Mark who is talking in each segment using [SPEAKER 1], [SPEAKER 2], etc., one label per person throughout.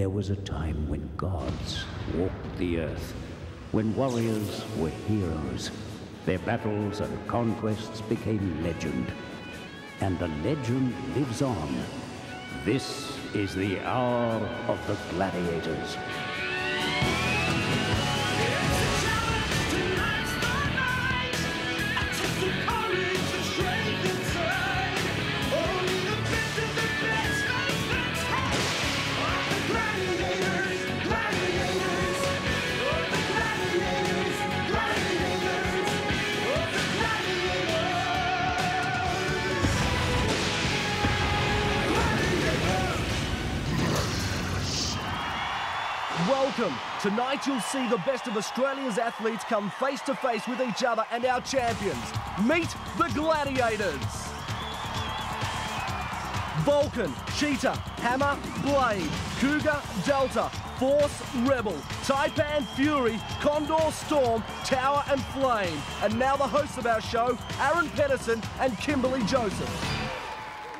[SPEAKER 1] There was a time when gods walked the earth, when warriors were heroes. Their battles and conquests became legend. And the legend lives on. This is the hour of the gladiators.
[SPEAKER 2] Tonight you'll see the best of Australia's athletes come face to face with each other and our champions. Meet the Gladiators. Vulcan, Cheetah, Hammer, Blade, Cougar, Delta, Force, Rebel, Taipan, Fury, Condor, Storm, Tower and Flame. And now the hosts of our show, Aaron Pedersen and Kimberley Joseph.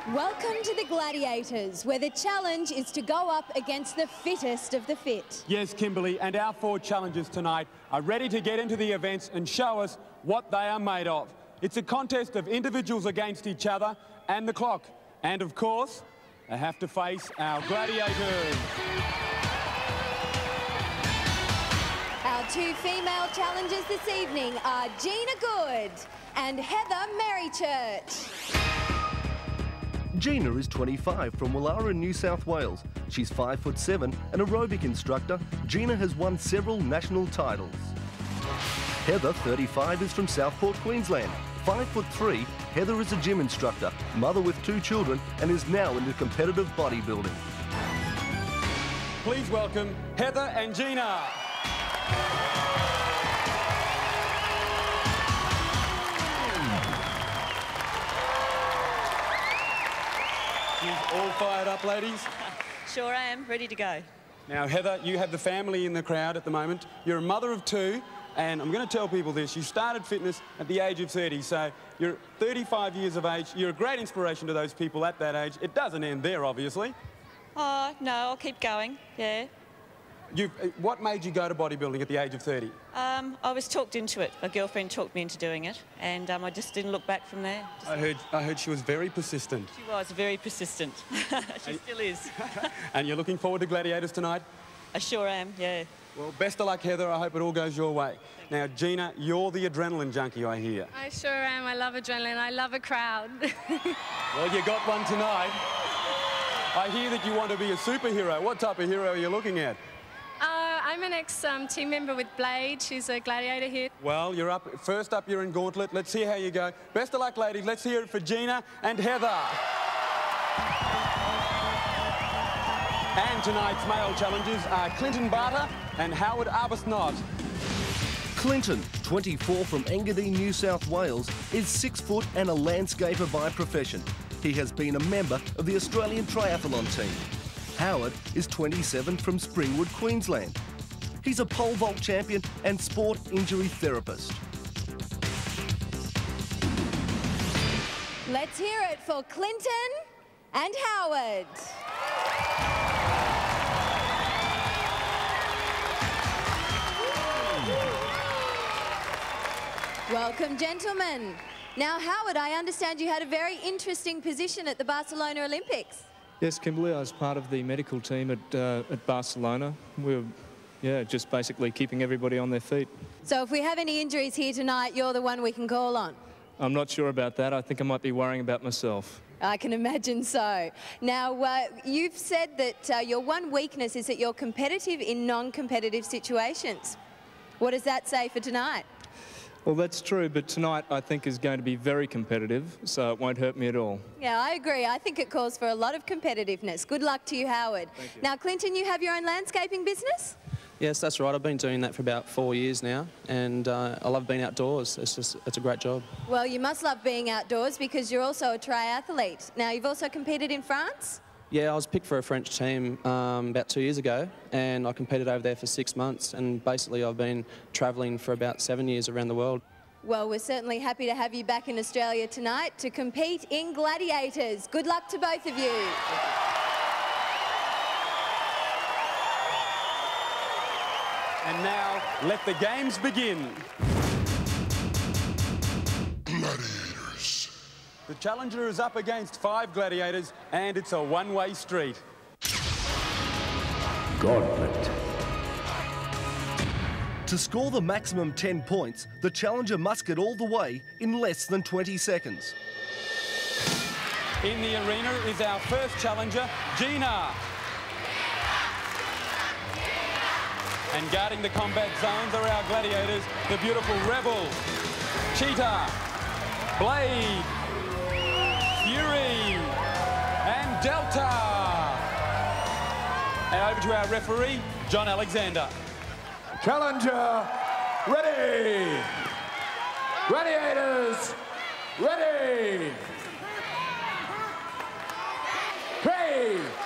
[SPEAKER 3] Welcome to the Gladiators, where the challenge is to go up against the fittest of the fit.
[SPEAKER 4] Yes, Kimberley, and our four challengers tonight are ready to get into the events and show us what they are made of. It's a contest of individuals against each other and the clock. And of course, they have to face our gladiators.
[SPEAKER 3] Our two female challengers this evening are Gina Good and Heather Merrychurch.
[SPEAKER 2] Gina is 25 from Wallara, New South Wales. She's 5 foot 7, an aerobic instructor. Gina has won several national titles. Heather, 35, is from Southport, Queensland. 5 foot 3, Heather is a gym instructor, mother with two children, and is now into competitive bodybuilding.
[SPEAKER 4] Please welcome Heather and Gina. You all fired up, ladies?
[SPEAKER 5] Sure I am, ready to go.
[SPEAKER 4] Now, Heather, you have the family in the crowd at the moment. You're a mother of two, and I'm going to tell people this. You started fitness at the age of 30, so you're 35 years of age. You're a great inspiration to those people at that age. It doesn't end there, obviously.
[SPEAKER 5] Oh, no, I'll keep going, yeah.
[SPEAKER 4] You've, uh, what made you go to bodybuilding at the age of 30?
[SPEAKER 5] Um, I was talked into it. My girlfriend talked me into doing it, and um, I just didn't look back from there.
[SPEAKER 4] I heard, I heard she was very persistent.
[SPEAKER 5] She was very persistent. she still is.
[SPEAKER 4] and you're looking forward to Gladiators tonight?
[SPEAKER 5] I sure am, yeah.
[SPEAKER 4] Well, best of luck, Heather. I hope it all goes your way. Now, Gina, you're the adrenaline junkie, I hear.
[SPEAKER 6] I sure am. I love adrenaline. I love a crowd.
[SPEAKER 4] well, you got one tonight. I hear that you want to be a superhero. What type of hero are you looking at?
[SPEAKER 6] I'm an ex-team um, member with Blade. She's a gladiator here.
[SPEAKER 4] Well, you're up. First up, you're in Gauntlet. Let's see how you go. Best of luck, ladies. Let's hear it for Gina and Heather. And tonight's male challengers are Clinton Barter and Howard Arbuthnot.
[SPEAKER 2] Clinton, 24 from Engadine, New South Wales, is six foot and a landscaper by profession. He has been a member of the Australian Triathlon team. Howard is 27 from Springwood, Queensland. He's a pole vault champion and sport injury therapist.
[SPEAKER 3] Let's hear it for Clinton and Howard. Welcome, gentlemen. Now, Howard, I understand you had a very interesting position at the Barcelona Olympics.
[SPEAKER 7] Yes, Kimberley, I was part of the medical team at, uh, at Barcelona. We were, yeah, just basically keeping everybody on their feet.
[SPEAKER 3] So if we have any injuries here tonight, you're the one we can call on?
[SPEAKER 7] I'm not sure about that. I think I might be worrying about myself.
[SPEAKER 3] I can imagine so. Now, uh, you've said that uh, your one weakness is that you're competitive in non-competitive situations. What does that say for tonight?
[SPEAKER 7] Well, that's true, but tonight I think is going to be very competitive, so it won't hurt me at all.
[SPEAKER 3] Yeah, I agree. I think it calls for a lot of competitiveness. Good luck to you, Howard.
[SPEAKER 7] You.
[SPEAKER 3] Now, Clinton, you have your own landscaping business?
[SPEAKER 8] Yes, that's right. I've been doing that for about four years now, and uh, I love being outdoors. It's just, it's a great job.
[SPEAKER 3] Well, you must love being outdoors because you're also a triathlete. Now, you've also competed in France?
[SPEAKER 8] Yeah, I was picked for a French team um, about two years ago, and I competed over there for six months. And basically, I've been travelling for about seven years around the world.
[SPEAKER 3] Well, we're certainly happy to have you back in Australia tonight to compete in Gladiators. Good luck to both of you.
[SPEAKER 4] And now, let the games begin.
[SPEAKER 9] Gladiators.
[SPEAKER 4] The challenger is up against five gladiators, and it's a one-way street.
[SPEAKER 1] Gauntlet.
[SPEAKER 2] To score the maximum 10 points, the challenger must get all the way in less than 20 seconds.
[SPEAKER 4] In the arena is our first challenger, Gina. And guarding the combat zones are our gladiators, the beautiful Rebel, Cheetah, Blade, Fury, and Delta. And over to our referee, John Alexander.
[SPEAKER 10] Challenger, ready! Gladiators, ready! Three.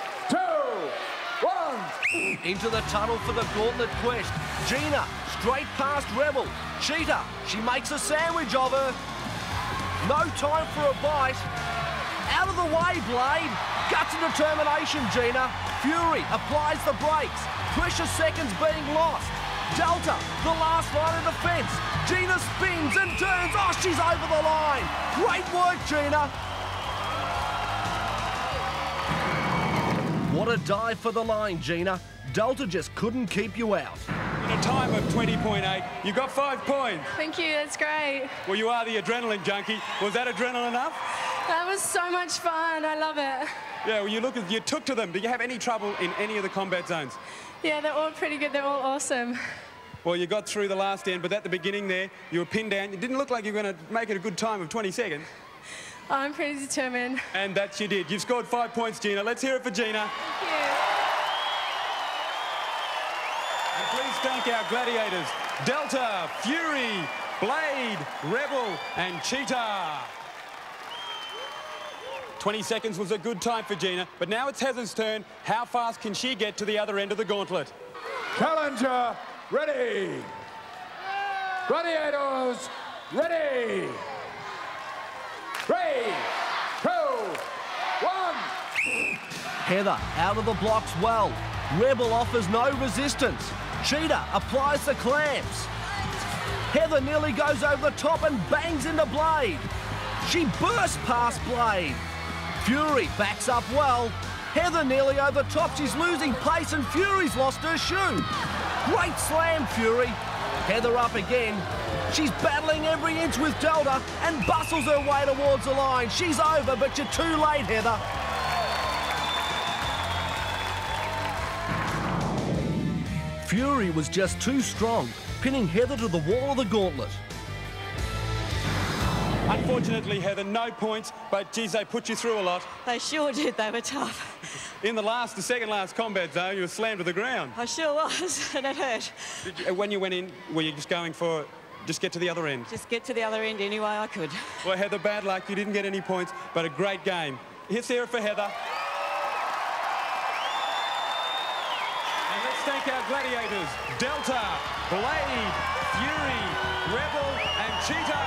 [SPEAKER 2] Into the tunnel for the gauntlet quest. Gina, straight past Rebel. Cheetah, she makes a sandwich of her. No time for a bite. Out of the way, Blade. Guts and determination, Gina. Fury applies the brakes. Precious seconds being lost. Delta, the last line of defence. Gina spins and turns. Oh, she's over the line. Great work, Gina. What a dive for the line, Gina. Delta just couldn't keep you out.
[SPEAKER 4] In a time of 20.8, you got five points.
[SPEAKER 6] Thank you, that's great.
[SPEAKER 4] Well, you are the adrenaline junkie. Was that adrenaline enough?
[SPEAKER 6] That was so much fun. I love it.
[SPEAKER 4] Yeah, well, you look, you took to them. Did you have any trouble in any of the combat zones?
[SPEAKER 6] Yeah, they're all pretty good. They're all awesome.
[SPEAKER 4] Well, you got through the last end, but at the beginning there, you were pinned down. It didn't look like you were going to make it a good time of 20 seconds.
[SPEAKER 6] I'm pretty determined.
[SPEAKER 4] And that you did. You've scored five points, Gina. Let's hear it for Gina.
[SPEAKER 6] Thank you.
[SPEAKER 4] Please thank our gladiators, Delta, Fury, Blade, Rebel, and Cheetah. 20 seconds was a good time for Gina, but now it's Heather's turn. How fast can she get to the other end of the gauntlet?
[SPEAKER 10] Challenger, ready! Gladiators, ready! Three, two, one.
[SPEAKER 2] Heather out of the blocks well. Rebel offers no resistance. Cheetah applies the clamps. Heather nearly goes over the top and bangs into Blade. She bursts past Blade. Fury backs up well. Heather nearly over top. She's losing pace and Fury's lost her shoe. Great slam, Fury. Heather up again. She's battling every inch with Delta and bustles her way towards the line. She's over, but you're too late, Heather. Fury was just too strong, pinning Heather to the wall of the gauntlet.
[SPEAKER 4] Unfortunately, Heather, no points, but geez, they put you through a lot.
[SPEAKER 5] They sure did. They were tough.
[SPEAKER 4] In the last, the second last combat though, you were slammed to the ground.
[SPEAKER 5] I sure was, and it hurt.
[SPEAKER 4] Did you, uh, when you went in, were you just going for just get to the other end?
[SPEAKER 5] Just get to the other end any way I could.
[SPEAKER 4] Well, Heather, bad luck. You didn't get any points, but a great game. Here's Sarah for Heather. And thank our gladiators, Delta, Blade, Fury, Rebel, and Cheetah.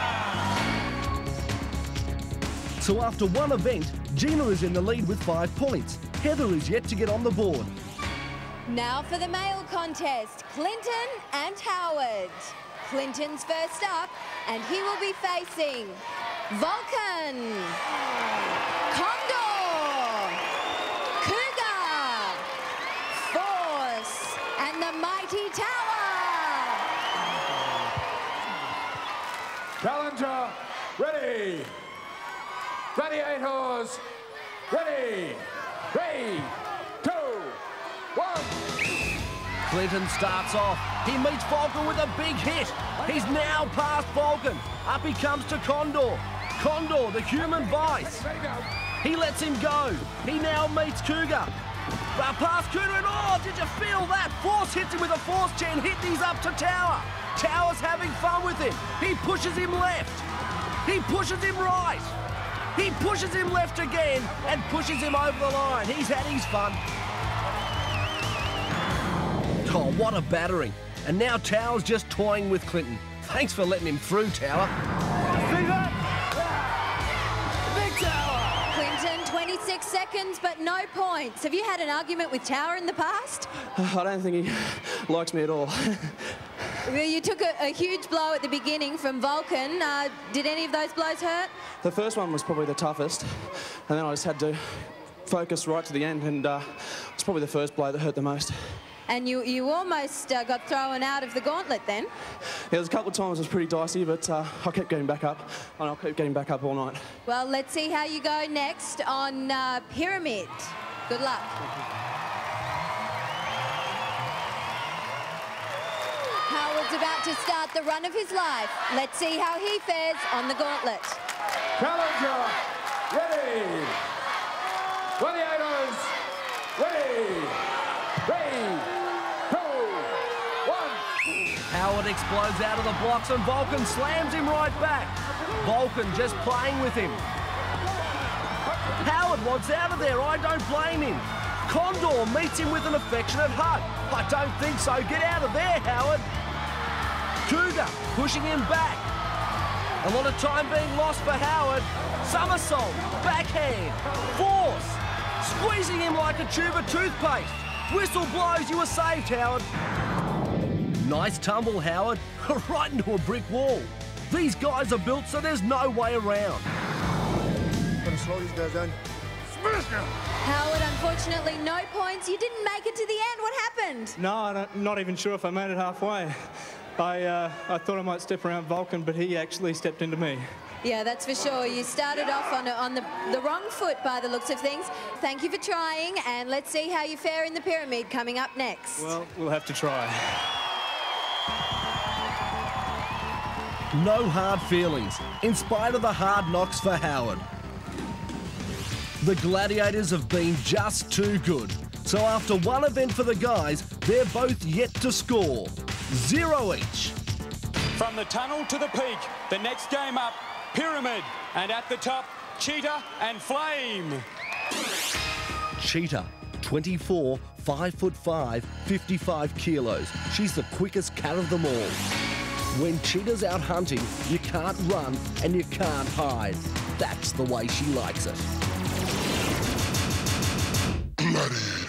[SPEAKER 2] So after one event, Gina is in the lead with five points. Heather is yet to get on the board.
[SPEAKER 3] Now for the male contest, Clinton and Howard. Clinton's first up, and he will be facing Vulcan,
[SPEAKER 10] Gladiators, ready! Three, two, one.
[SPEAKER 2] Clinton starts off. He meets Vulcan with a big hit. He's now past Vulcan. Up he comes to Condor. Condor, the human vice. He lets him go. He now meets Cougar. Uh, past Cougar and oh, did you feel that? Force hits him with a force chain. Hit these up to Tower. Tower's having fun with him. He pushes him left. He pushes him right. He pushes him left again and pushes him over the line. He's had his fun. Oh, what a battering. And now Tower's just toying with Clinton. Thanks for letting him through, Tower.
[SPEAKER 10] See that? Big tower.
[SPEAKER 3] Clinton, 26 seconds, but no points. Have you had an argument with Tower in the past?
[SPEAKER 8] I don't think he likes me at all.
[SPEAKER 3] Well, you took a, a, huge blow at the beginning from Vulcan. Uh, did any of those blows hurt?
[SPEAKER 8] The first one was probably the toughest, and then I just had to focus right to the end, and uh, it's probably the first blow that hurt the most.
[SPEAKER 3] And you, you almost uh, got thrown out of the gauntlet then?
[SPEAKER 8] Yeah, was a couple of times it was pretty dicey, but uh, I kept getting back up, and I'll keep getting back up all night.
[SPEAKER 3] Well, let's see how you go next on uh, Pyramid. Good luck. Howard's about to start the run of his life. Let's see how he fares on the gauntlet.
[SPEAKER 10] Challenger, ready. Gladiators, ready. Three.
[SPEAKER 2] Howard explodes out of the blocks and Vulcan slams him right back. Vulcan just playing with him. Howard wants out of there, I don't blame him. Condor meets him with an affectionate hug. I don't think so, get out of there, Howard. Cougar pushing him back. A lot of time being lost for Howard. Somersault, backhand, force, squeezing him like a tube of toothpaste. Whistle blows, you were saved, Howard. Nice tumble, Howard. right into a brick wall. These guys are built so there's no way around.
[SPEAKER 11] Gotta slow these guys down.
[SPEAKER 3] Howard, unfortunately, no points. You didn't make it to the end. What happened?
[SPEAKER 7] No, I'm not even sure if I made it halfway. I, uh, I thought I might step around Vulcan, but he actually stepped into me.
[SPEAKER 3] Yeah, that's for sure. You started off on, a, on the, the wrong foot by the looks of things. Thank you for trying, and let's see how you fare in the pyramid coming up next.
[SPEAKER 7] Well, we'll have to try.
[SPEAKER 2] No hard feelings, in spite of the hard knocks for Howard. The Gladiators have been just too good. So after one event for the guys, they're both yet to score. Zero each.
[SPEAKER 4] From the tunnel to the peak, the next game up, Pyramid. And at the top, Cheetah and Flame.
[SPEAKER 2] Cheetah, 24, 5 foot 5, 55 kilos. She's the quickest cat of them all. When Cheetah's out hunting, you can't run and you can't hide. That's the way she likes it.
[SPEAKER 9] Gladiators.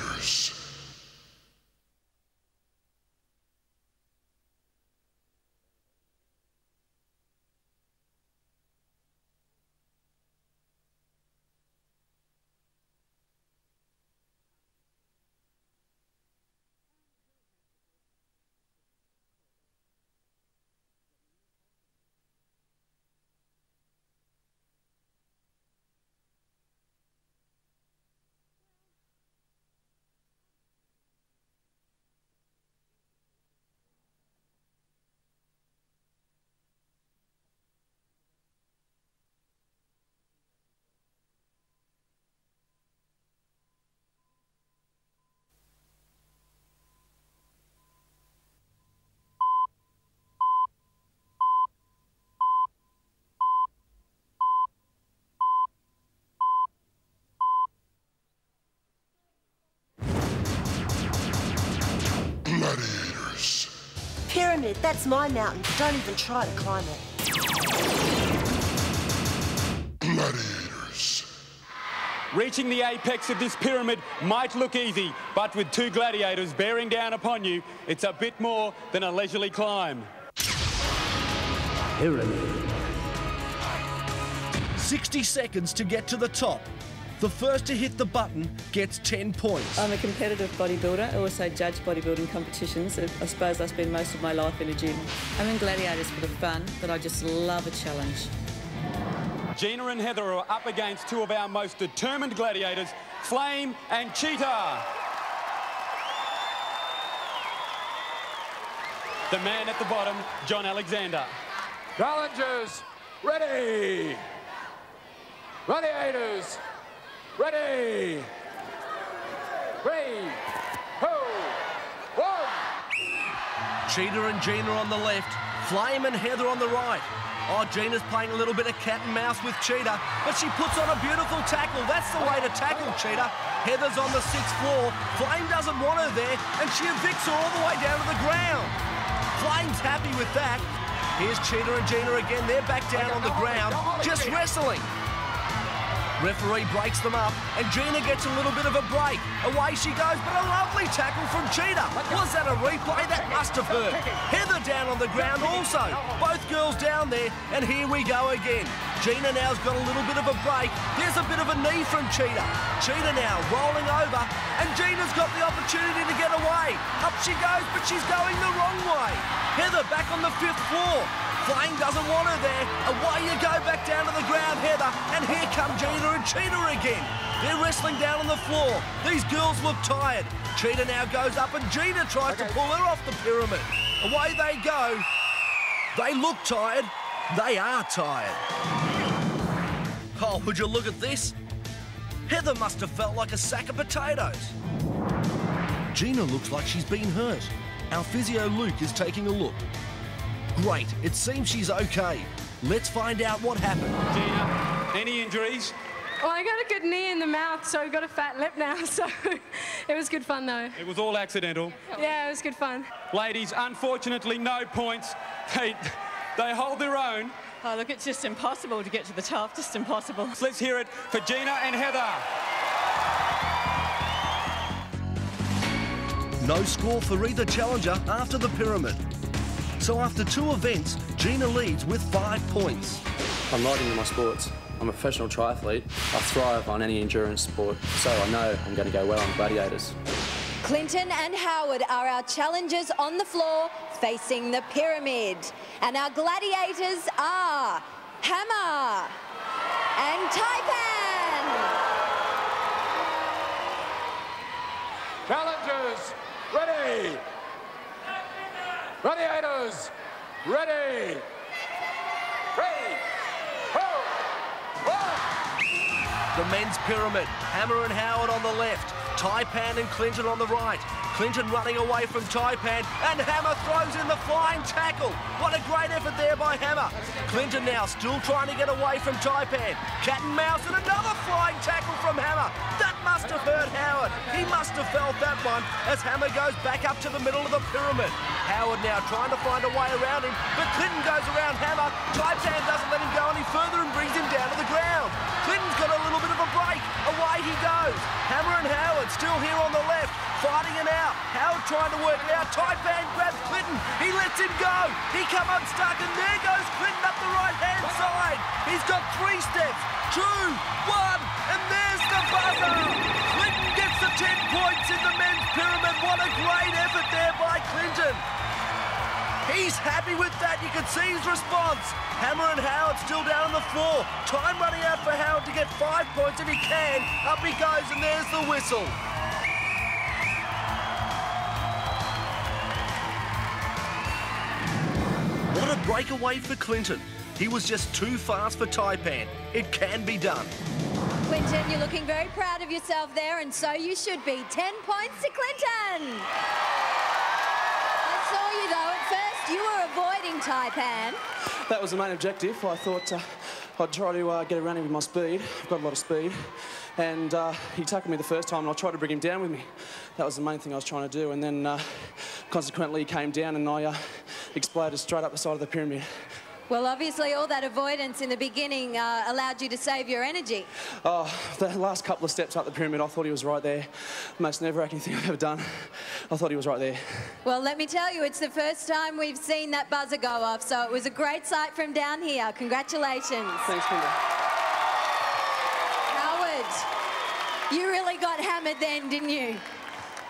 [SPEAKER 12] Pyramid, that's my mountain. Don't even try to climb it.
[SPEAKER 9] Gladiators.
[SPEAKER 4] Reaching the apex of this pyramid might look easy, but with two gladiators bearing down upon you, it's a bit more than a leisurely climb.
[SPEAKER 1] Pyramid.
[SPEAKER 2] 60 seconds to get to the top. The first to hit the button gets 10 points.
[SPEAKER 5] I'm a competitive bodybuilder. I also judge bodybuilding competitions. I suppose I spend most of my life in a gym. I'm in gladiators for the fun, but I just love a challenge.
[SPEAKER 4] Gina and Heather are up against two of our most determined gladiators, Flame and Cheetah. The man at the bottom, John Alexander.
[SPEAKER 10] Challengers, ready. Gladiators, ready. Three, two, one.
[SPEAKER 2] Cheetah and Gina on the left, Flame and Heather on the right. Oh, Gina's playing a little bit of cat and mouse with Cheetah, but she puts on a beautiful tackle. That's the way to tackle Cheetah. Heather's on the sixth floor. Flame doesn't want her there, and she evicts her all the way down to the ground. Flame's happy with that. Here's Cheetah and Gina again. They're back down on the ground, just wrestling. Referee breaks them up, and Gina gets a little bit of a break. Away she goes, but a lovely tackle from Cheetah. Was that a replay? That must have hurt. Heather down on the ground also. Both girls down there, and here we go again. Gina now's got a little bit of a break. There's a bit of a knee from Cheetah. Cheetah now rolling over, and Gina's got the opportunity to get away. Up she goes, but she's going the wrong way. Heather back on the fifth floor. Flame doesn't want her there. Away you go back down to the ground, Heather. And here come Gina and Cheetah again. They're wrestling down on the floor. These girls look tired. Cheetah now goes up and Gina tries to pull her off the pyramid. Away they go. They look tired. They are tired. Oh, would you look at this? Heather must have felt like a sack of potatoes. Gina looks like she's been hurt. Our physio Luke is taking a look. Great, it seems she's okay. Let's find out what happened.
[SPEAKER 4] Gina, any injuries?
[SPEAKER 6] Well, I got a good knee in the mouth, so I've got a fat lip now, so it was good fun though.
[SPEAKER 4] It was all accidental.
[SPEAKER 6] Yeah, it was good fun.
[SPEAKER 4] Ladies, unfortunately, no points. They, they hold their own.
[SPEAKER 5] Oh, look, it's just impossible to get to the top, just impossible.
[SPEAKER 4] Let's hear it for Gina and Heather.
[SPEAKER 2] No score for either challenger after the pyramid. So after two events, Gina leads with five points.
[SPEAKER 8] I'm riding in my sports. I'm a professional triathlete. I thrive on any endurance sport, so I know I'm going to go well on gladiators.
[SPEAKER 3] Clinton and Howard are our challengers on the floor facing the pyramid. And our gladiators are Hammer and Taipan.
[SPEAKER 10] Challengers, ready. Gladiators, ready. Three, two, one.
[SPEAKER 2] The men's pyramid, Hammer and Howard on the left, Taipan and Clinton on the right. Clinton running away from Taipan, and Hammer throws in the flying tackle. What a great effort there by Hammer. Clinton now still trying to get away from Taipan. Cat and mouse and another flying tackle from Hammer. That must have hurt Howard. He must have felt that one as Hammer goes back up to the middle of the pyramid. Howard now trying to find a way around him, but Clinton goes around Hammer. Taipan doesn't let him go any further and brings him down to the ground. Clinton's got a little bit of a break. Away he goes. Hammer and Howard still here on the left, fighting it out. Howard trying to work it out. Taipan grabs Clinton. He lets him go. He come unstuck, and there goes Clinton up the right-hand side. He's got three steps. Two, one, and there's the buzzer. Clinton gets the 10 points in the men's pyramid. What a great effort there by Clinton. He's happy with that. You can see his response. Hammer and Howard still down on the floor. Time running out for Howard to get five points if he can. Up he goes, and there's the whistle. What a breakaway for Clinton. He was just too fast for Taipan. It can be done.
[SPEAKER 3] Clinton, you're looking very proud of yourself there, and so you should be. 10 points to Clinton. I saw you, though. At first, you were avoiding Taipan.
[SPEAKER 8] That was the main objective. I thought uh, I'd try to uh, get around him with my speed. I've got a lot of speed. And uh, he tackled me the first time, and I tried to bring him down with me. That was the main thing I was trying to do. And then, uh, consequently, he came down, and I uh, exploded straight up the side of the pyramid.
[SPEAKER 3] Well, obviously, all that avoidance in the beginning uh, allowed you to save your energy.
[SPEAKER 8] Oh, the last couple of steps up the pyramid, I thought he was right there. Most nerve-wracking thing I've ever done. I thought he was right there.
[SPEAKER 3] Well, let me tell you, it's the first time we've seen that buzzer go off, so it was a great sight from down here. Congratulations.
[SPEAKER 8] Thanks, Kimber.
[SPEAKER 3] Howard, you really got hammered then, didn't you?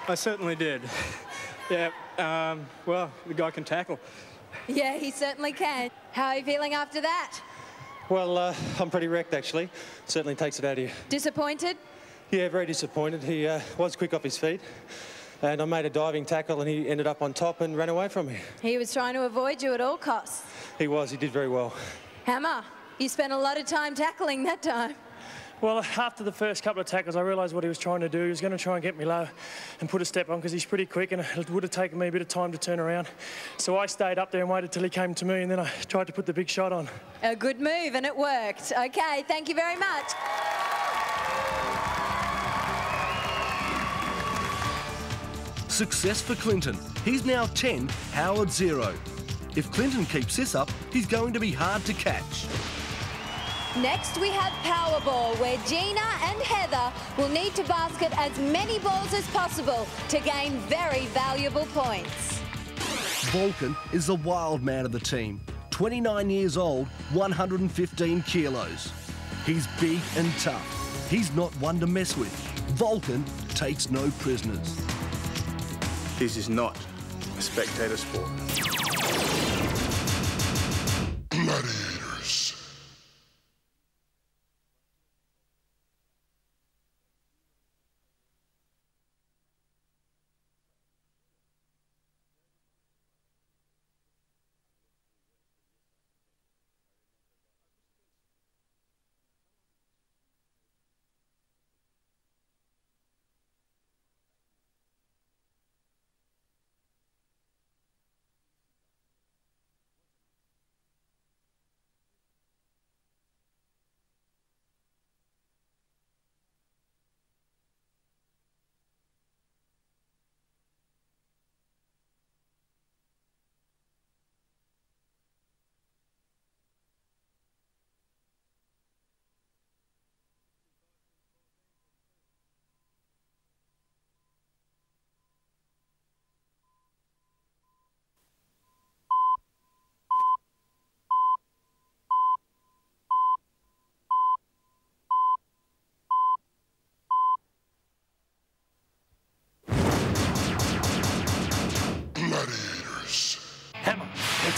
[SPEAKER 7] I certainly did. yeah, um, well, the guy can tackle.
[SPEAKER 3] Yeah, he certainly can. How are you feeling after that?
[SPEAKER 13] Well, uh, I'm pretty wrecked, actually. Certainly takes it out of you.
[SPEAKER 3] Disappointed?
[SPEAKER 13] Yeah, very disappointed. He uh, was quick off his feet. And I made a diving tackle and he ended up on top and ran away from me.
[SPEAKER 3] He was trying to avoid you at all costs.
[SPEAKER 13] He was. He did very well.
[SPEAKER 3] Hammer, you spent a lot of time tackling that time.
[SPEAKER 14] Well, after the first couple of tackles, I realised what he was trying to do. He was going to try and get me low and put a step on because he's pretty quick and it would have taken me a bit of time to turn around. So I stayed up there and waited till he came to me and then I tried to put the big shot on.
[SPEAKER 3] A good move and it worked. Okay, thank you very much.
[SPEAKER 2] Success for Clinton. He's now 10, Howard 0. If Clinton keeps this up, he's going to be hard to catch.
[SPEAKER 3] Next we have Powerball, where Gina and Heather will need to basket as many balls as possible to gain very valuable points.
[SPEAKER 2] Vulcan is the wild man of the team. 29 years old, 115 kilos. He's big and tough. He's not one to mess with. Vulcan takes no prisoners.
[SPEAKER 15] This is not a spectator sport.
[SPEAKER 9] Gladiators.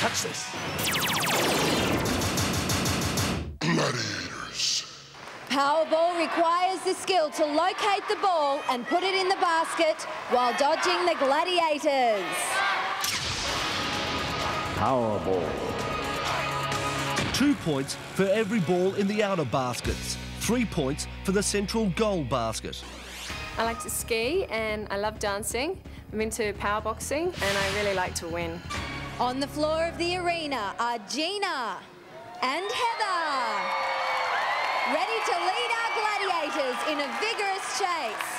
[SPEAKER 10] Touch this.
[SPEAKER 9] Gladiators.
[SPEAKER 3] Powerball requires the skill to locate the ball and put it in the basket while dodging the gladiators.
[SPEAKER 1] Powerball.
[SPEAKER 2] Two points for every ball in the outer baskets. Three points for the central goal basket.
[SPEAKER 16] I like to ski and I love dancing. I'm into power boxing and I really like to win.
[SPEAKER 3] On the floor of the arena are Gina and Heather, ready to lead our gladiators in a vigorous chase.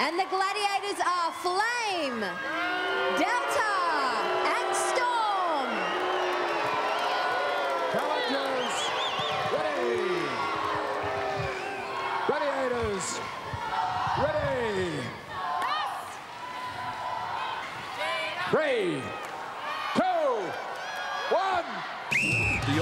[SPEAKER 3] And the gladiators are Flame, Delta, and Storm.
[SPEAKER 10] Challengers, ready. Gladiators, ready. Three,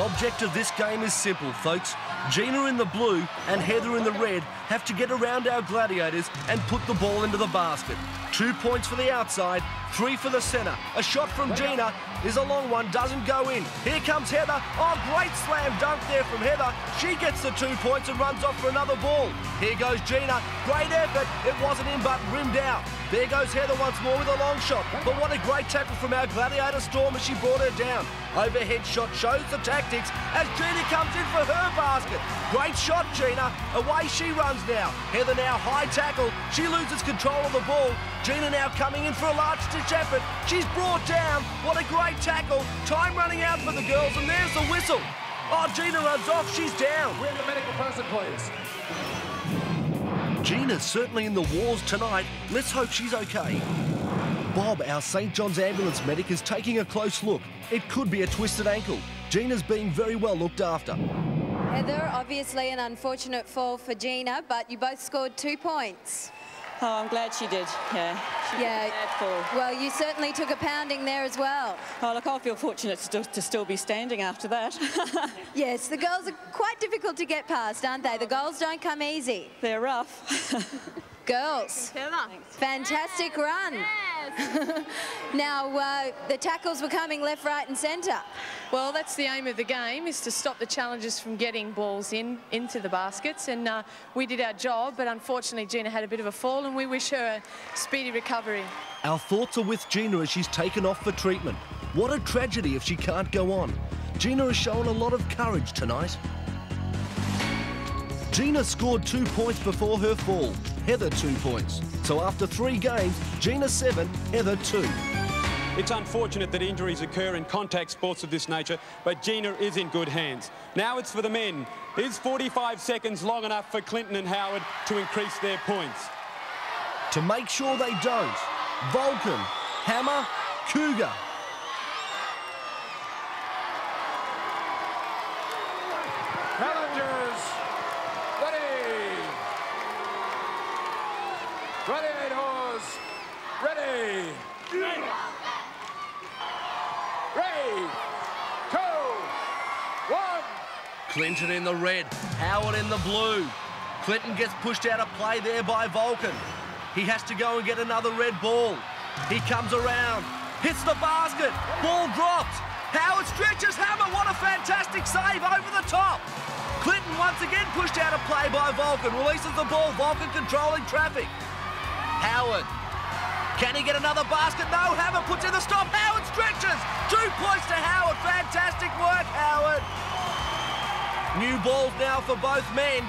[SPEAKER 2] object of this game is simple, folks. Gina in the blue and Heather in the red have to get around our gladiators and put the ball into the basket. Two points for the outside, three for the centre. A shot from Gina is a long one, doesn't go in. Here comes Heather. Oh, great slam dunk there from Heather. She gets the two points and runs off for another ball. Here goes Gina. Great effort. It wasn't in, but rimmed out. There goes Heather once more with a long shot. But what a great tackle from our gladiator Storm as she brought her down. Overhead shot shows the tactics as Gina comes in for her basket. Great shot, Gina. Away she runs now. Heather now high tackle. She loses control of the ball. Gina now coming in for a large stitch effort. She's brought down. What a great tackle. Time running out for the girls, and there's the whistle. Oh, Gina runs off. She's down.
[SPEAKER 10] Bring the medical person, please.
[SPEAKER 2] Gina's certainly in the wars tonight. Let's hope she's okay. Bob, our St. John's ambulance medic, is taking a close look. It could be a twisted ankle. Gina's being very well looked after.
[SPEAKER 3] Heather, obviously an unfortunate fall for Gina, but you both scored two points.
[SPEAKER 5] Oh, I'm glad she did. Yeah. She
[SPEAKER 3] Yeah.
[SPEAKER 5] did bad fall.
[SPEAKER 3] Well, you certainly took a pounding there as well.
[SPEAKER 5] Oh, look, I feel fortunate to, still- to still be standing after that.
[SPEAKER 3] Yes, the girls are quite difficult to get past, aren't they? The goals don't come easy.
[SPEAKER 5] They're rough.
[SPEAKER 3] Girls, fantastic run. now, uh, the tackles were coming left, right and centre.
[SPEAKER 17] Well, that's the aim of the game, is to stop the challengers from getting balls in into the baskets. And uh, we did our job, but unfortunately Gina had a bit of a fall and we wish her a speedy recovery.
[SPEAKER 2] Our thoughts are with Gina as she's taken off for treatment. What a tragedy if she can't go on. Gina has shown a lot of courage tonight. Gina scored two points before her fall. Heather two points. So after three games, Gina seven, Heather two.
[SPEAKER 4] It's unfortunate that injuries occur in contact sports of this nature, but Gina is in good hands. Now it's for the men. Is 45 seconds long enough for Clinton and Howard to increase their points?
[SPEAKER 2] To make sure they don't, Vulcan, Hammer, Cougar. Clinton in the red, Howard in the blue. Clinton gets pushed out of play there by Vulcan. He has to go and get another red ball. He comes around, hits the basket, ball drops. Howard stretches hammer, what a fantastic save over the top. Clinton once again pushed out of play by Vulcan, releases the ball, Vulcan controlling traffic. Howard, can he get another basket? No, Hammer puts in the stop, Howard stretches. Two points to Howard, fantastic work, Howard. New balls now for both men.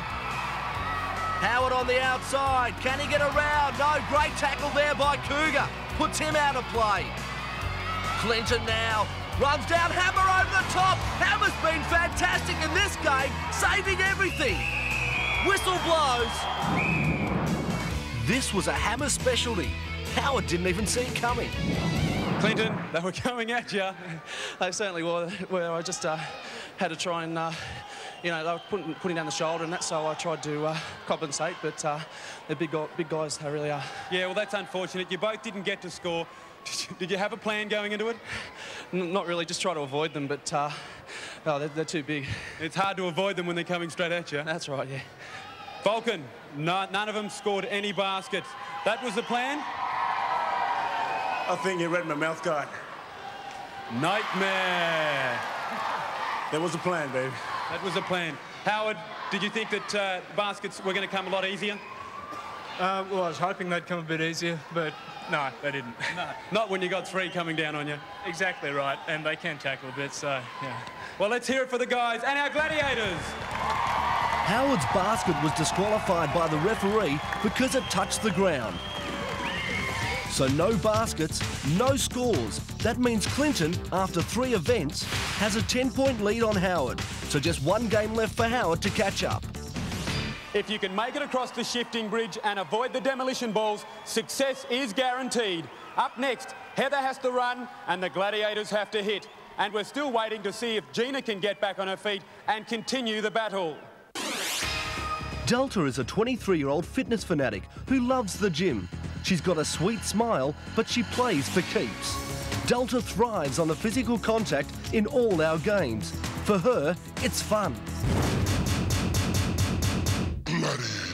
[SPEAKER 2] Howard on the outside. Can he get around? No, great tackle there by Cougar. Puts him out of play. Clinton now runs down Hammer over the top. Hammer's been fantastic in this game, saving everything. Whistle blows. This was a Hammer specialty. Howard didn't even see it coming.
[SPEAKER 4] Clinton, they were coming at you.
[SPEAKER 8] they certainly were. Where I just uh, had to try and, uh, you know, they were putting, putting down the shoulder and that, so I tried to uh, compensate. But uh, they're big, big guys, they really are.
[SPEAKER 4] Yeah, well, that's unfortunate. You both didn't get to score. Did you, did you have a plan going into it?
[SPEAKER 8] N- not really, just try to avoid them. But uh, no, they're, they're too big.
[SPEAKER 4] It's hard to avoid them when they're coming straight at you.
[SPEAKER 8] That's right, yeah.
[SPEAKER 4] Vulcan, no, none of them scored any baskets. That was the plan?
[SPEAKER 18] I think you read my mouth guard.
[SPEAKER 4] Nightmare.
[SPEAKER 18] That was the plan, baby.
[SPEAKER 4] That was the plan. Howard, did you think that uh, baskets were going to come a lot easier?
[SPEAKER 7] Uh, well, I was hoping they'd come a bit easier, but no, they didn't.
[SPEAKER 4] No, not when you got three coming down on you.
[SPEAKER 7] Exactly right, and they can tackle a bit, so yeah.
[SPEAKER 4] Well, let's hear it for the guys and our gladiators.
[SPEAKER 2] Howard's basket was disqualified by the referee because it touched the ground. So no baskets, no scores. That means Clinton, after three events, has a 10-point lead on Howard. So just one game left for Howard to catch up.
[SPEAKER 4] If you can make it across the shifting bridge and avoid the demolition balls, success is guaranteed. Up next, Heather has to run and the Gladiators have to hit. And we're still waiting to see if Gina can get back on her feet and continue the battle.
[SPEAKER 2] Delta is a 23-year-old fitness fanatic who loves the gym. She's got a sweet smile, but she plays for keeps. Delta thrives on the physical contact in all our games. For her, it's fun.
[SPEAKER 9] Gladiators.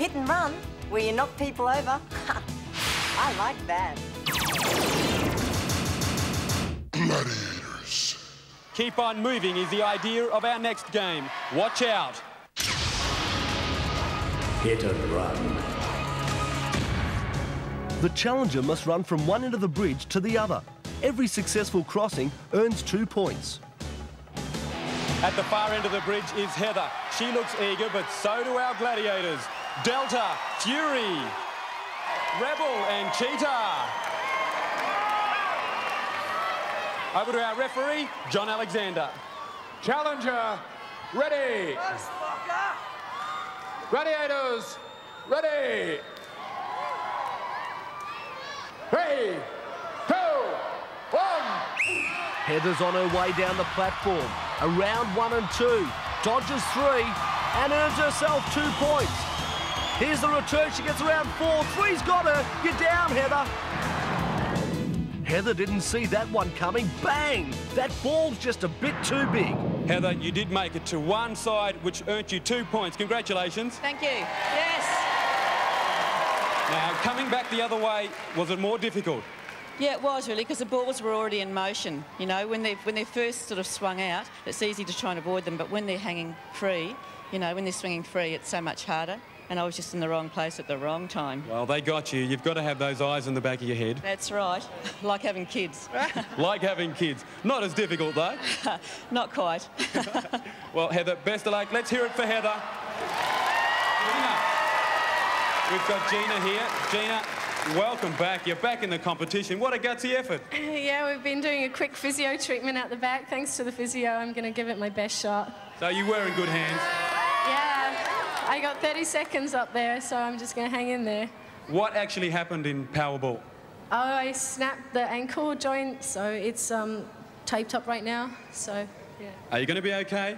[SPEAKER 12] Hit and run, where you knock people over. I like that.
[SPEAKER 9] Gladiators.
[SPEAKER 4] Keep on moving is the idea of our next game. Watch out.
[SPEAKER 1] Hit and run.
[SPEAKER 2] The challenger must run from one end of the bridge to the other. Every successful crossing earns two points.
[SPEAKER 4] At the far end of the bridge is Heather. She looks eager, but so do our gladiators. Delta, Fury, Rebel and Cheetah. Over to our referee, John Alexander.
[SPEAKER 10] Challenger, ready. Gladiators, ready. Three, two, one.
[SPEAKER 2] Heather's on her way down the platform. Around one and two. dodges three, and earns herself two points. Here's the return. She gets around four. Three's got her. You're down, Heather. Heather didn't see that one coming. Bang! That ball's just a bit too big.
[SPEAKER 4] Heather, you did make it to one side, which earned you two points. Congratulations.
[SPEAKER 5] Thank you. Yes.
[SPEAKER 4] Now, coming back the other way, was it more difficult?
[SPEAKER 5] Yeah, it was really because the balls were already in motion. You know, when they're, when they're first sort of swung out, it's easy to try and avoid them. But when they're hanging free, you know, when they're swinging free, it's so much harder. And I was just in the wrong place at the wrong time.
[SPEAKER 4] Well, they got you. You've got to have those eyes in the back of your head.
[SPEAKER 5] That's right. like having kids.
[SPEAKER 4] like having kids. Not as difficult, though.
[SPEAKER 5] Not quite.
[SPEAKER 4] well, Heather, best of luck. Let's hear it for Heather. Gina. We've got Gina here. Gina, welcome back. You're back in the competition. What a gutsy effort.
[SPEAKER 6] yeah, we've been doing a quick physio treatment out the back. Thanks to the physio, I'm going to give it my best shot.
[SPEAKER 4] So you were in good hands.
[SPEAKER 6] Yeah. I got 30 seconds up there, so I'm just going to hang in there.
[SPEAKER 4] What actually happened in Powerball?
[SPEAKER 6] Oh, I snapped the ankle joint, so it's um, taped up right now. So, yeah.
[SPEAKER 4] Are you going to be okay?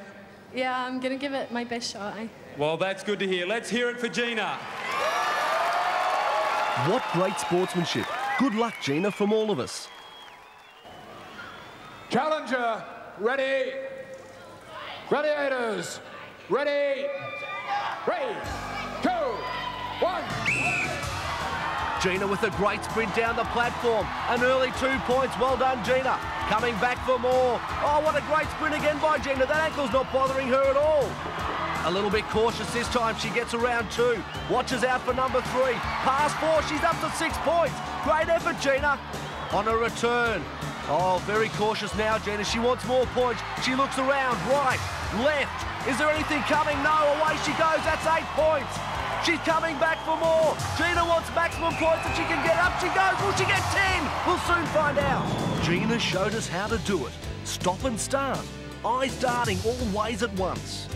[SPEAKER 6] Yeah, I'm going to give it my best shot. Eh?
[SPEAKER 4] Well, that's good to hear. Let's hear it for Gina.
[SPEAKER 2] What great sportsmanship. Good luck, Gina, from all of us.
[SPEAKER 10] Challenger, ready. Gladiators, ready. Three, two, one.
[SPEAKER 2] Gina with a great sprint down the platform. An early two points. Well done, Gina. Coming back for more. Oh, what a great sprint again by Gina. That ankle's not bothering her at all. A little bit cautious this time. She gets around two. Watches out for number three. Pass four. She's up to six points. Great effort, Gina. On a return. Oh, very cautious now, Gina. She wants more points. She looks around. Right, left. Is there anything coming? No, away she goes. That's eight points. She's coming back for more. Gina wants maximum points if she can get up. She goes. Will she get 10? We'll soon find out. Gina showed us how to do it. Stop and start. Eyes darting all ways at once.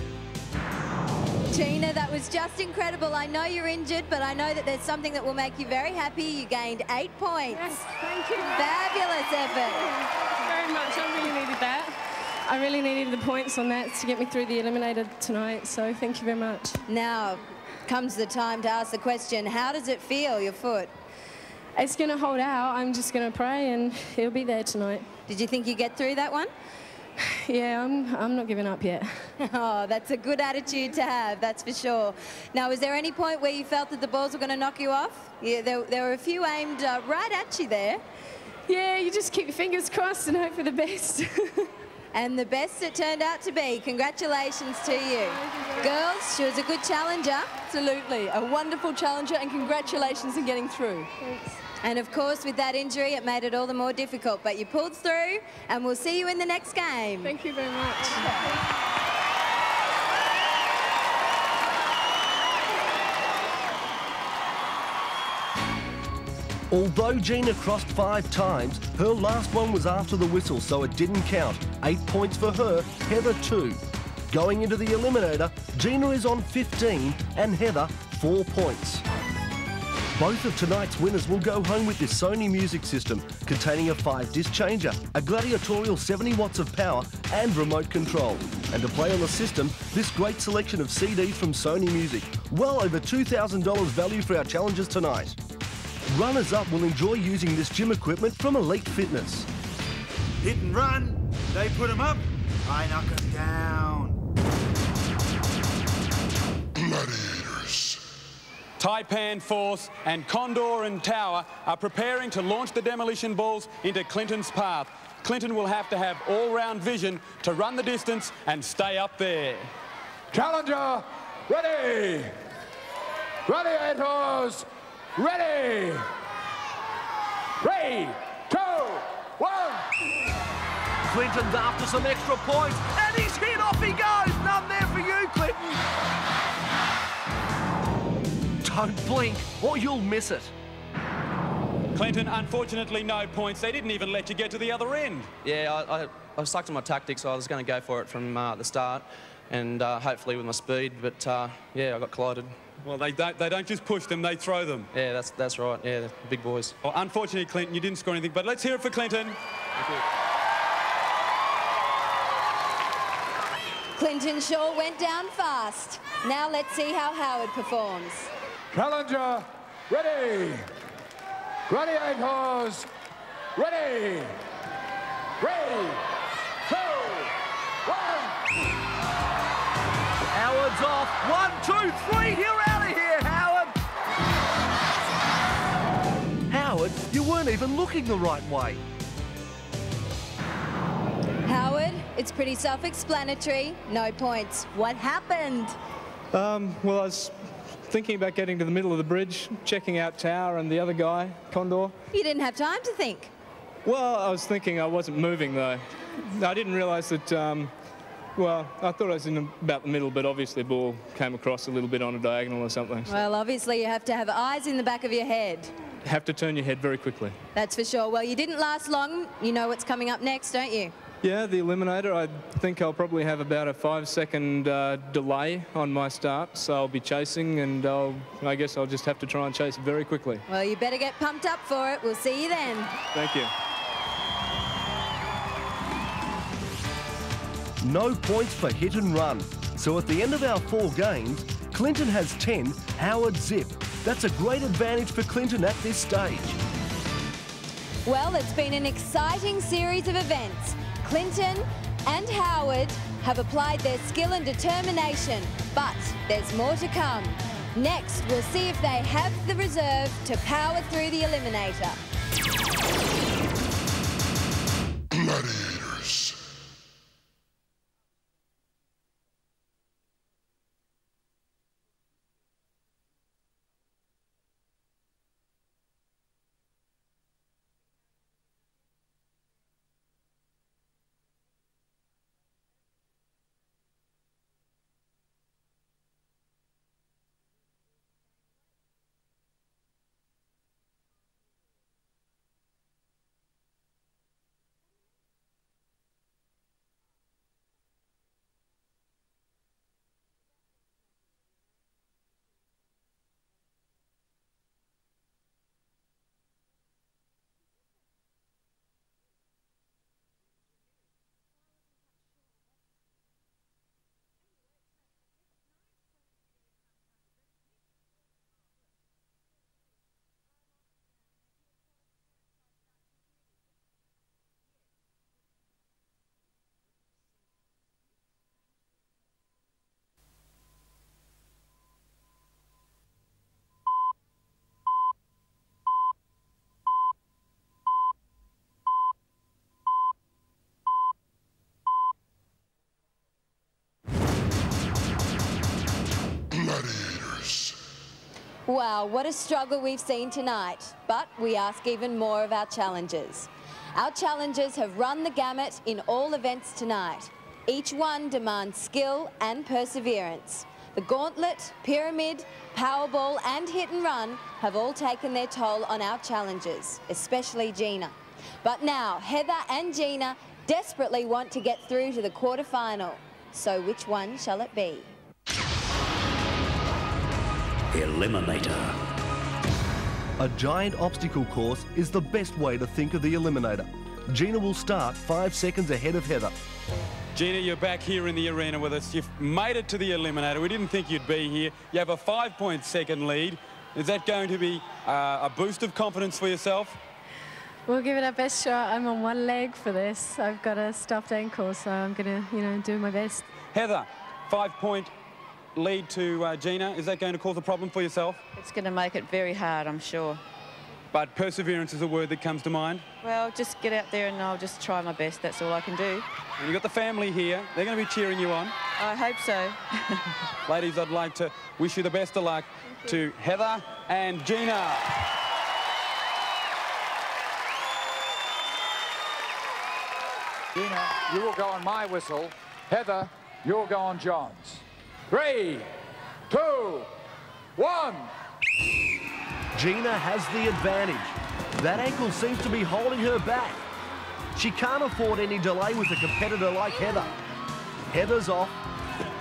[SPEAKER 3] Gina, that was just incredible. I know you're injured, but I know that there's something that will make you very happy. You gained eight points.
[SPEAKER 6] Yes, thank you.
[SPEAKER 3] Fabulous effort.
[SPEAKER 6] Thank you very much. I really needed that. I really needed the points on that to get me through the eliminator tonight, so thank you very much.
[SPEAKER 3] Now comes the time to ask the question, how does it feel, your foot?
[SPEAKER 6] It's going to hold out. I'm just going to pray and it'll be there tonight.
[SPEAKER 3] Did you think you'd get through that one?
[SPEAKER 6] Yeah, I'm, I'm not giving up yet.
[SPEAKER 3] oh, that's a good attitude to have, that's for sure. Now, was there any point where you felt that the balls were going to knock you off? Yeah, there, there were a few aimed uh, right at you there.
[SPEAKER 6] Yeah, you just keep your fingers crossed and hope for the best.
[SPEAKER 3] and the best it turned out to be. Congratulations to you. Girls, she was a good challenger.
[SPEAKER 19] Absolutely, a wonderful challenger and congratulations on getting through.
[SPEAKER 6] Thanks.
[SPEAKER 3] And of course, with that injury, it made it all the more difficult. But you pulled through, and we'll see you in the next game.
[SPEAKER 6] Thank you very much.
[SPEAKER 2] Although Gina crossed five times, her last one was after the whistle, so it didn't count. Eight points for her, Heather two. Going into the eliminator, Gina is on 15 and Heather four points. Both of tonight's winners will go home with this Sony music system containing a 5-disc changer, a gladiatorial 70 watts of power and remote control. And to play on the system, this great selection of CDs from Sony Music. Well over $2,000 value for our challengers tonight. Runners-up will enjoy using this gym equipment from Elite Fitness.
[SPEAKER 20] Hit and run, they put them up, I knock them down.
[SPEAKER 9] Gladiators.
[SPEAKER 4] Taipan Force and Condor and Tower are preparing to launch the demolition balls into Clinton's path. Clinton will have to have all-round vision to run the distance and stay up there.
[SPEAKER 10] Challenger, ready. Gladiators, ready. Three, two, one.
[SPEAKER 2] Clinton's after some extra points, and he's hit off he goes. None there for you, Clinton. Don't blink, or you'll miss it.
[SPEAKER 4] Clinton, unfortunately, no points. They didn't even let you get to the other end.
[SPEAKER 8] Yeah, I, I, I stuck to my tactics. I was going to go for it from uh, the start and uh, hopefully with my speed, but uh, yeah, I got collided.
[SPEAKER 4] Well, they don't, they don't just push them, they throw them.
[SPEAKER 8] Yeah, that's, that's right. Yeah, the big boys.
[SPEAKER 4] Well, unfortunately, Clinton, you didn't score anything, but let's hear it for Clinton.
[SPEAKER 3] Clinton Shaw went down fast. Now let's see how Howard performs.
[SPEAKER 10] Challenger, ready. Gladiators, ready. Three, two, one.
[SPEAKER 2] Howard's off. One, two, three. You're out of here, Howard. Howard, you weren't even looking the right way.
[SPEAKER 3] Howard, it's pretty self-explanatory. No points. What happened?
[SPEAKER 7] Um, well, I was thinking about getting to the middle of the bridge, checking out Tower and the other guy, Condor.
[SPEAKER 3] You didn't have time to think.
[SPEAKER 7] Well, I was thinking I wasn't moving though. I didn't realise that. Um, well, I thought I was in about the middle, but obviously the ball came across a little bit on a diagonal or something. So
[SPEAKER 3] Well, obviously you have to have eyes in the back of your head.
[SPEAKER 7] have to turn your head very quickly.
[SPEAKER 3] That's for sure. Well, you didn't last long. You know what's coming up next, don't you?
[SPEAKER 7] Yeah, the eliminator. I think I'll probably have about a five-second uh, delay on my start, so I'll be chasing, and I'll, I guess I'll just have to try and chase very quickly.
[SPEAKER 3] Well, you better get pumped up for it. We'll see you then.
[SPEAKER 7] Thank you.
[SPEAKER 2] No points for hit and run. So at the end of our four games, Clinton has 10, Howard zip. That's a great advantage for Clinton at this stage.
[SPEAKER 3] Well, it's been an exciting series of events. Clinton and Howard have applied their skill and determination, but there's more to come. Next, we'll see if they have the reserve to power through the eliminator.
[SPEAKER 9] Gladiators.
[SPEAKER 3] Wow, what a struggle we've seen tonight. But we ask even more of our challengers. Our challengers have run the gamut in all events tonight. Each one demands skill and perseverance. The gauntlet, pyramid, powerball and hit and run have all taken their toll on our challengers, especially Gina. But now, Heather and Gina desperately want to get through to the quarterfinal. So which one shall it be?
[SPEAKER 1] Eliminator.
[SPEAKER 2] A giant obstacle course is the best way to think of the eliminator. Gina will start five seconds ahead of Heather.
[SPEAKER 4] Gina, you're back here in the arena with us. You've made it to the eliminator. We didn't think you'd be here. You have a five-point second lead. Is that going to be uh, a boost of confidence for yourself?
[SPEAKER 6] We'll give it our best shot. I'm on one leg for this. I've got a stuffed ankle, so I'm going to, you know, do my best.
[SPEAKER 4] Heather, five-point lead to uh, Gina. Is that going to cause a problem for yourself?
[SPEAKER 5] It's going to make it very hard, I'm sure.
[SPEAKER 4] But perseverance is a word that comes to mind.
[SPEAKER 5] Well, just get out there and I'll just try my best. That's all I can do.
[SPEAKER 4] And you've got the family here. They're going to be cheering you on.
[SPEAKER 5] I hope so.
[SPEAKER 4] Ladies, I'd like to wish you the best of luck to Heather and Gina.
[SPEAKER 10] Gina, you will go on my whistle. Heather, you'll go on John's. Three, two, one.
[SPEAKER 2] Gina has the advantage. That ankle seems to be holding her back. She can't afford any delay with a competitor like Heather. Heather's off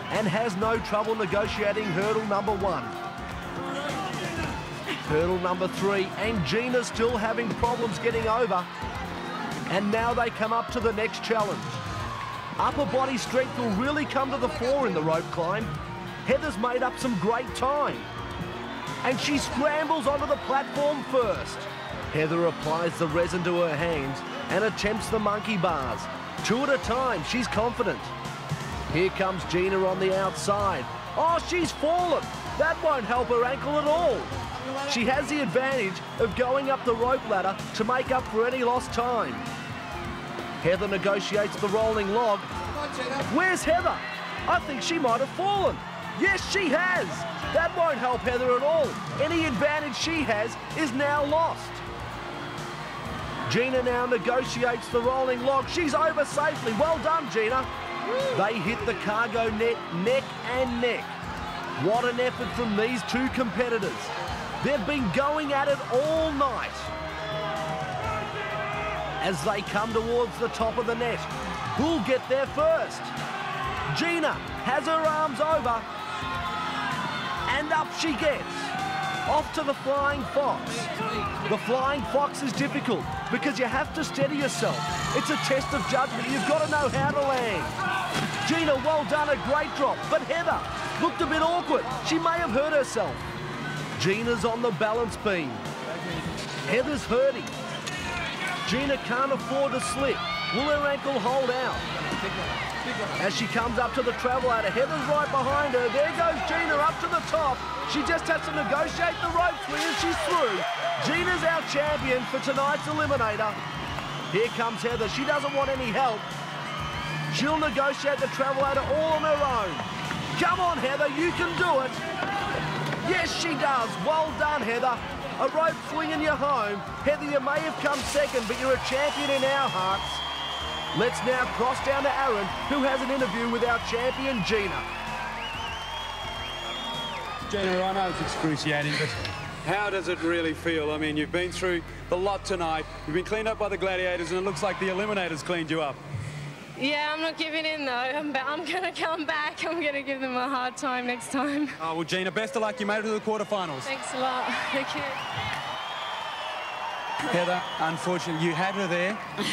[SPEAKER 2] and has no trouble negotiating hurdle number one. Hurdle number three, and Gina's still having problems getting over. And now they come up to the next challenge. Upper body strength will really come to the fore in the rope climb. Heather's made up some great time. And she scrambles onto the platform first. Heather applies the resin to her hands and attempts the monkey bars. Two at a time, she's confident. Here comes Gina on the outside. Oh, she's fallen. That won't help her ankle at all. She has the advantage of going up the rope ladder to make up for any lost time. Heather negotiates the rolling log. Where's Heather? I think she might have fallen. Yes, she has. That won't help Heather at all. Any advantage she has is now lost. Gina now negotiates the rolling log. She's over safely. Well done, Gina. They hit the cargo net neck and neck. What an effort from these two competitors. They've been going at it all night. As they come towards the top of the net, who'll get there first? Gina has her arms over, and up she gets. Off to the Flying Fox. The Flying Fox is difficult because you have to steady yourself. It's a test of judgment. You've got to know how to land. Gina, well done, a great drop. But Heather looked a bit awkward. She may have hurt herself. Gina's on the balance beam. Heather's hurting. Gina can't afford to slip. Will her ankle hold out? As she comes up to the travelator, Heather's right behind her. There goes Gina up to the top. She just has to negotiate the rope swing and she's through. Gina's our champion for tonight's Eliminator. Here comes Heather. She doesn't want any help. She'll negotiate the travelator all on her own. Come on, Heather, you can do it. Yes, she does. Well done, Heather. A rope swing and you're home. Heather, you may have come second, but you're a champion in our hearts. Let's now cross down to Aaron, who has an interview with our champion, Gina.
[SPEAKER 4] Gina, I know it's excruciating, but how does it really feel? I mean, you've been through the lot tonight. You've been cleaned up by the gladiators, and it looks like the eliminators cleaned you up.
[SPEAKER 6] Yeah, I'm not giving in though. I'm, I'm going to come back. I'm going to give them a hard time next time.
[SPEAKER 4] Oh, well, Gina, best of luck. You made it to the quarterfinals.
[SPEAKER 6] Thanks a lot. Thank you.
[SPEAKER 4] Heather, unfortunately, you had her there.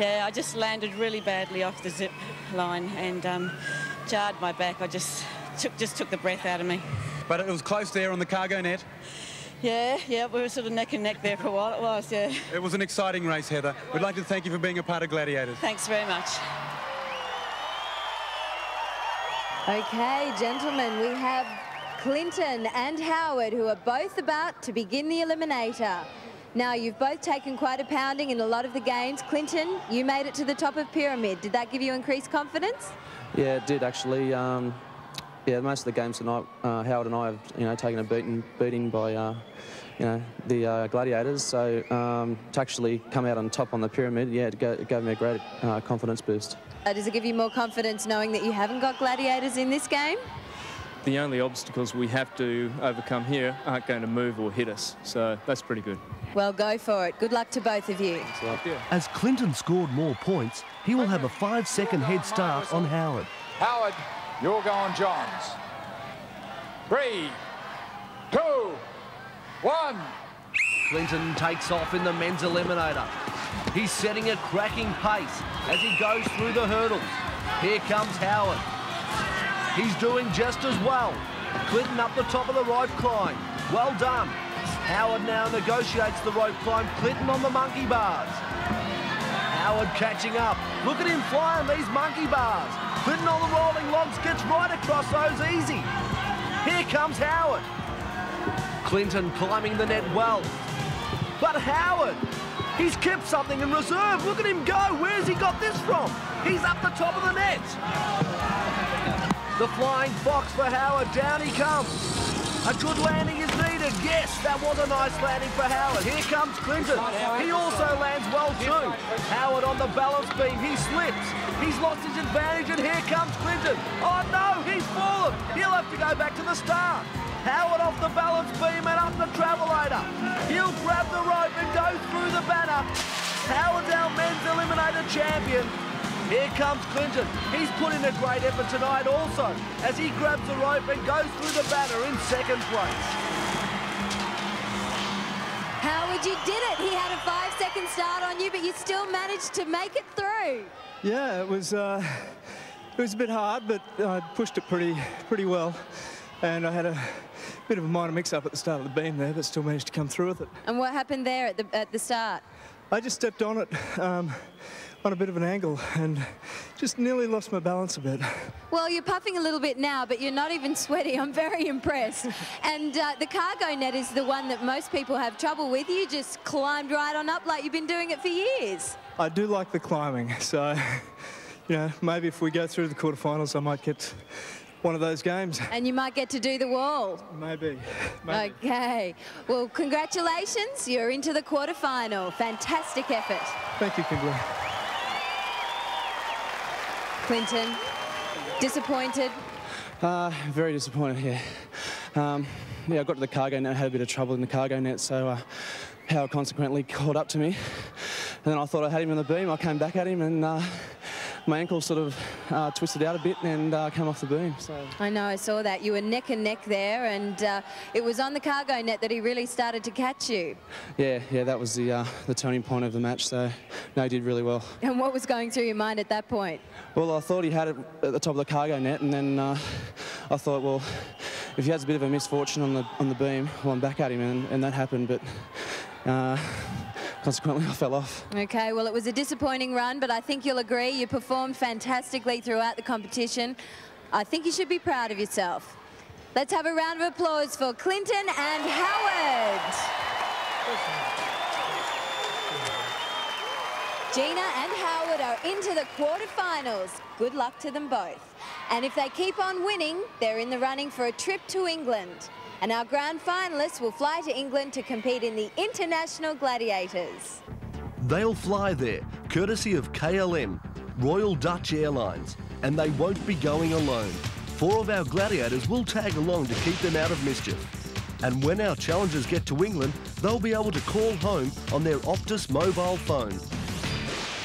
[SPEAKER 5] Yeah, I just landed really badly off the zip line and um, jarred my back. I just took, just took the breath out of me.
[SPEAKER 4] But it was close there on the cargo net.
[SPEAKER 5] Yeah, yeah, we were sort of neck and neck there for a while. It was, yeah.
[SPEAKER 4] It was an exciting race, Heather. We'd like to thank you for being a part of Gladiators.
[SPEAKER 5] Thanks very much.
[SPEAKER 3] Okay, gentlemen, we have Clinton and Howard who are both about to begin the eliminator. Now, you've both taken quite a pounding in a lot of the games. Clinton, you made it to the top of Pyramid. Did that give you increased confidence?
[SPEAKER 8] Yeah, it did actually. Um, yeah, most of the games tonight, uh, Howard and I have, you know, taken a beating, beating by, uh, you know, the uh, gladiators. So um, to actually come out on top on the pyramid, yeah, it, go, it gave me a great uh, confidence boost.
[SPEAKER 3] Uh, does it give you more confidence knowing that you haven't got gladiators in this game?
[SPEAKER 7] The only obstacles we have to overcome here aren't going to move or hit us, so that's pretty good.
[SPEAKER 3] Well, go for it. Good luck to both of you.
[SPEAKER 2] As Clinton scored more points, he will have a five-second head start on Howard.
[SPEAKER 10] Howard, you're going Johns. Three, two, one.
[SPEAKER 2] Clinton takes off in the men's eliminator. He's setting a cracking pace as he goes through the hurdles. Here comes Howard. He's doing just as well. Clinton up the top of the rope climb. Well done. Howard now negotiates the rope climb. Clinton on the monkey bars. Howard catching up. Look at him flying these monkey bars. Clinton on the rolling logs gets right across those easy. Here comes Howard. Clinton climbing the net well. But Howard, he's kept something in reserve. Look at him go. Where's he got this from? He's up the top of the net. The flying fox for Howard. Down he comes. A good landing is Yes, that was a nice landing for Howard. Here comes Clinton. He also lands well too. Howard on the balance beam. He slips. He's lost his advantage and here comes Clinton. Oh no, he's fallen. He'll have to go back to the start. Howard off the balance beam and up the travelator. He'll grab the rope and go through the banner. Howard's our men's eliminator champion. Here comes Clinton. He's put in a great effort tonight also as he grabs the rope and goes through the banner in second place.
[SPEAKER 3] Howard, you did it. He had a five-second start on you, but you still managed to make it through.
[SPEAKER 21] Yeah, it was uh, it was a bit hard, but I pushed it pretty pretty well, and I had a bit of a minor mix-up at the start of the beam there, but still managed to come through with it.
[SPEAKER 3] And what happened there at the at the start?
[SPEAKER 21] I just stepped on it um, on a bit of an angle and just nearly lost my balance a bit.
[SPEAKER 3] Well, you're puffing a little bit now, but you're not even sweaty. I'm very impressed. and uh, the cargo net is the one that most people have trouble with. You just climbed right on up like you've been doing it for years.
[SPEAKER 21] I do like the climbing, so you know maybe if we go through the quarterfinals, I might get one of those games.
[SPEAKER 3] And you might get to do the wall.
[SPEAKER 21] Maybe. Maybe.
[SPEAKER 3] Okay. Well, congratulations. You're into the quarterfinal. Fantastic effort.
[SPEAKER 21] Thank you, Kimberley.
[SPEAKER 3] Clinton, disappointed?
[SPEAKER 8] Uh, very disappointed, yeah. Um, yeah, I got to the cargo net, had a bit of trouble in the cargo net, so uh, Howard consequently caught up to me. And then I thought I had him on the beam. I came back at him and uh, my ankle sort of uh, twisted out a bit and uh, came off the beam. So
[SPEAKER 3] I know, I saw that. You were neck and neck there, and uh, it was on the cargo net that he really started to catch you.
[SPEAKER 8] Yeah, yeah, that was the uh, the turning point of the match. So no, he did really well.
[SPEAKER 3] And what was going through your mind at that point?
[SPEAKER 8] Well, I thought he had it at the top of the cargo net, and then uh, I thought, well, if he has a bit of a misfortune on the on the beam, well, I'm back at him, and, and that happened. But uh, consequently, I fell off.
[SPEAKER 3] Okay, well, it was a disappointing run, but I think you'll agree you performed fantastically throughout the competition. I think you should be proud of yourself. Let's have a round of applause for Clinton and Howard. Gina and Howard are into the quarterfinals. Good luck to them both. And if they keep on winning, they're in the running for a trip to England. And our grand finalists will fly to England to compete in the International Gladiators.
[SPEAKER 2] They'll fly there, courtesy of KLM, Royal Dutch Airlines, and they won't be going alone. Four of our gladiators will tag along to keep them out of mischief. And when our challengers get to England, they'll be able to call home on their Optus mobile phone.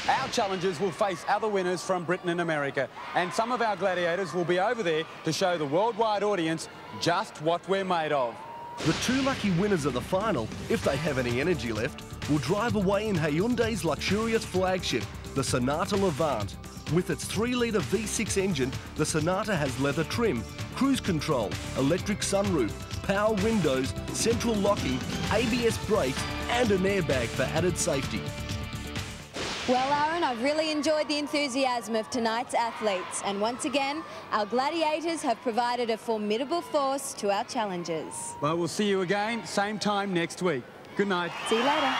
[SPEAKER 4] Our challengers will face other winners from Britain and America, and some of our gladiators will be over there to show the worldwide audience just what we're made of.
[SPEAKER 2] The two lucky winners of the final, if they have any energy left, will drive away in Hyundai's luxurious flagship, the Sonata Levant. With its 3-litre V6 engine, the Sonata has leather trim, cruise control, electric sunroof, power windows, central locking, ABS brakes and an airbag for added safety.
[SPEAKER 3] Well, Aaron, I've really enjoyed the enthusiasm of tonight's athletes. And once again, our gladiators have provided a formidable force to our challenges.
[SPEAKER 4] Well, we'll see you again, same time next week. Good night.
[SPEAKER 3] See you later.